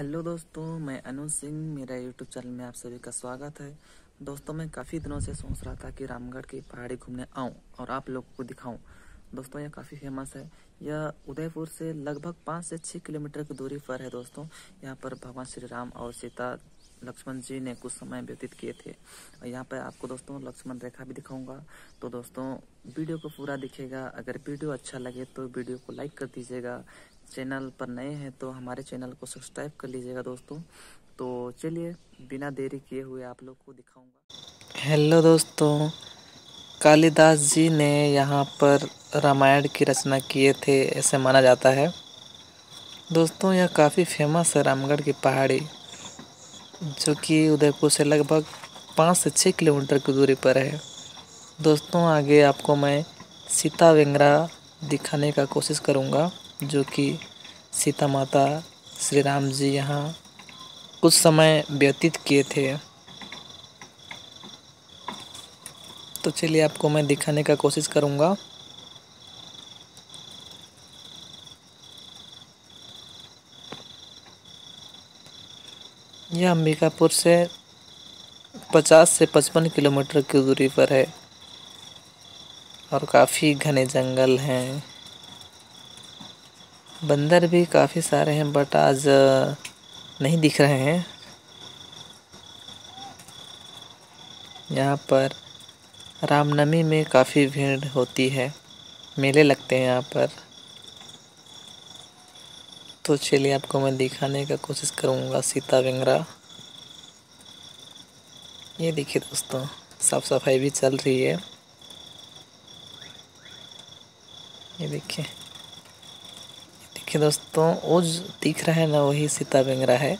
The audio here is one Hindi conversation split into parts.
हेलो दोस्तों, मैं अनु सिंह, मेरा यूट्यूब चैनल में आप सभी का स्वागत है। दोस्तों, मैं काफ़ी दिनों से सोच रहा था कि रामगढ़ की पहाड़ी घूमने आऊँ और आप लोगों को दिखाऊँ। दोस्तों, यह काफ़ी फ़ेमस है। यह उदयपुर से लगभग पाँच से छः किलोमीटर की दूरी पर है दोस्तों। यहाँ पर भगवान श्री राम और सीता लक्ष्मण जी ने कुछ समय व्यतीत किए थे। और यहाँ पर आपको दोस्तों लक्ष्मण रेखा भी दिखाऊँगा। तो दोस्तों, वीडियो को पूरा दिखेगा अगर वीडियो अच्छा लगे तो वीडियो को लाइक कर दीजिएगा। चैनल पर नए हैं तो हमारे चैनल को सब्सक्राइब कर लीजिएगा दोस्तों। तो चलिए, बिना देरी किए हुए आप लोग को दिखाऊँगा। हेलो दोस्तों, कालिदास जी ने यहाँ पर रामायण की रचना किए थे, ऐसे माना जाता है। दोस्तों, यह काफ़ी फ़ेमस है रामगढ़ की पहाड़ी। जो कि उदयपुर से लगभग पाँच से छः किलोमीटर की दूरी पर है। दोस्तों, आगे आपको मैं सीता वेंगरा दिखाने का कोशिश करूँगा, जो कि सीता माता श्री राम जी यहाँ कुछ समय व्यतीत किए थे। तो चलिए, आपको मैं दिखाने का कोशिश करूँगा। यह अंबिकापुर से 50 से 55 किलोमीटर की दूरी पर है और काफ़ी घने जंगल हैं। बंदर भी काफ़ी सारे हैं बट आज नहीं दिख रहे हैं। यहाँ पर रामनवमी में काफ़ी भीड़ होती है। मेले लगते हैं यहाँ पर। तो चलिए आपको मैं दिखाने का कोशिश करूँगा, सीता वेंगरा। ये देखिए दोस्तों साफ़ सफ़ाई भी चल रही है। ये देखिए देखिए दोस्तों, वो दिख रहा है ना, वही सीता बेंगरा है।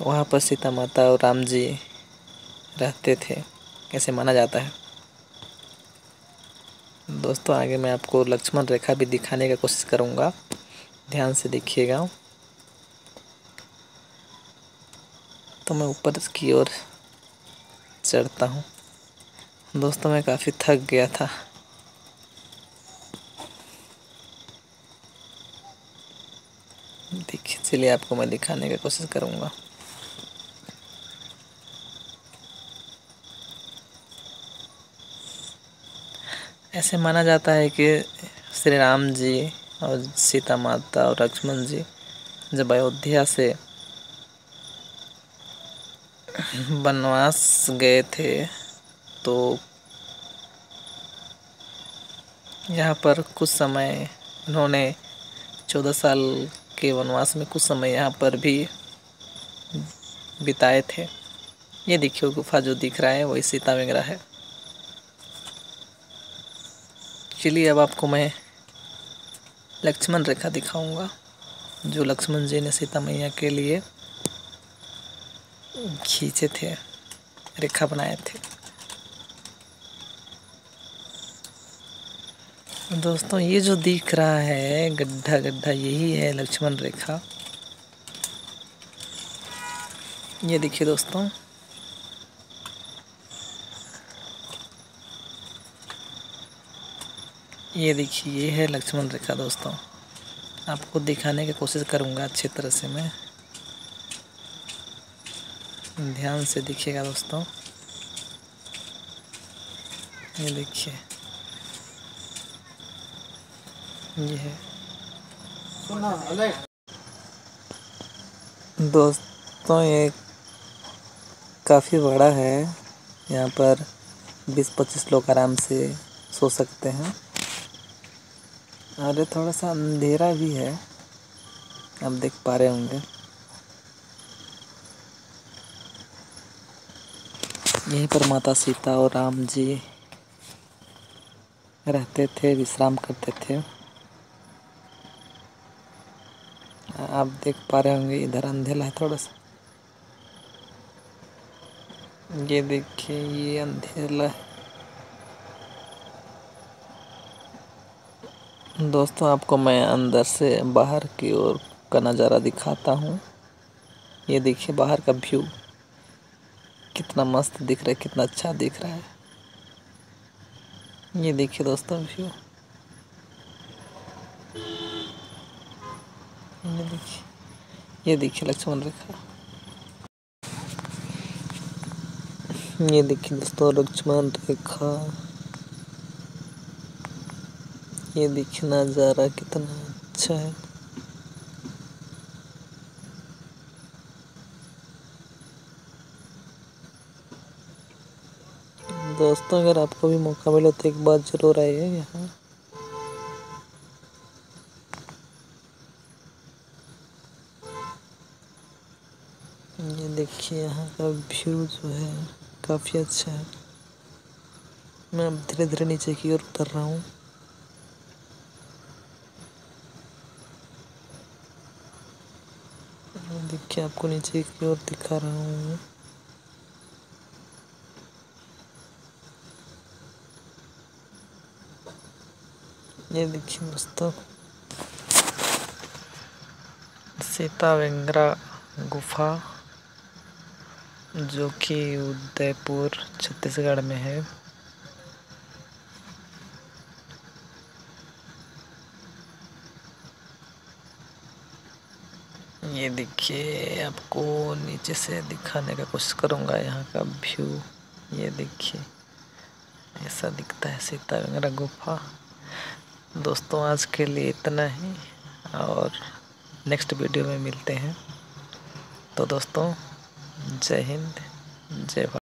वहाँ पर सीता माता और राम जी रहते थे, ऐसे माना जाता है। दोस्तों, आगे मैं आपको लक्ष्मण रेखा भी दिखाने का कोशिश करूँगा। ध्यान से देखिएगा। तो मैं ऊपर की ओर चढ़ता हूँ। दोस्तों, मैं काफ़ी थक गया था। देखिए, चलिए आपको मैं दिखाने की कोशिश करूँगा। ऐसे माना जाता है कि श्री राम जी और सीता माता और लक्ष्मण जी जब अयोध्या से वनवास गए थे तो यहाँ पर कुछ समय उन्होंने चौदह साल के वनवास में कुछ समय यहाँ पर भी बिताए थे। ये देखिए गुफा जो दिख रहा है, वही सीता मेंगरा है। चलिए अब आपको मैं लक्ष्मण रेखा दिखाऊँगा, जो लक्ष्मण जी ने सीता मैया के लिए खींचे थे, रेखा बनाए थे। दोस्तों, ये जो दिख रहा है, गड्ढा गड्ढा, यही है लक्ष्मण रेखा। ये देखिए दोस्तों। ये देखिए, ये है लक्ष्मण रेखा दोस्तों। आपको दिखाने की कोशिश करूँगा अच्छी तरह से मैं। ध्यान से देखिएगा दोस्तों। ये देखिए। ये है। दोस्तों ये काफ़ी बड़ा है। यहाँ पर 20-25 लोग आराम से सो सकते हैं। अरे थोड़ा सा अंधेरा भी है। आप देख पा रहे होंगे। यहीं पर माता सीता और राम जी रहते थे, विश्राम करते थे। आप देख पा रहे होंगे, इधर अंधेला है थोड़ा सा। ये देखिए, ये अंधेला दोस्तों, आपको मैं अंदर से बाहर की ओर का नज़ारा दिखाता हूँ। ये देखिए, बाहर का व्यू कितना मस्त दिख रहा है, कितना अच्छा दिख रहा है। ये देखिए दोस्तों व्यू ये देखिए। ये देखिए लक्ष्मण रेखा। ये देखिए दोस्तों, लक्ष्मण रेखा। ये देखिए नज़ारा कितना अच्छा है। दोस्तों, अगर आपको भी मौका मिले तो एक बार ज़रूर आइए यहाँ। ये देखिए, यहाँ का व्यू जो है काफ़ी अच्छा है। मैं अब धीरे धीरे नीचे की ओर उतर रहा हूँ। देखिए, आपको नीचे की ओर दिखा रहा हूँ। ये देखिए दोस्तों सीता वेंगरा गुफा जो कि उदयपुर, छत्तीसगढ़ में है। ये देखिए, आपको नीचे से दिखाने का कोशिश करूँगा, यहाँ का व्यू ये देखिए, ऐसा दिखता है, सीता वेंगरा गुफा। दोस्तों, आज के लिए इतना ही, और नेक्स्ट वीडियो में मिलते हैं। तो दोस्तों, जय हिंद, जय भारत।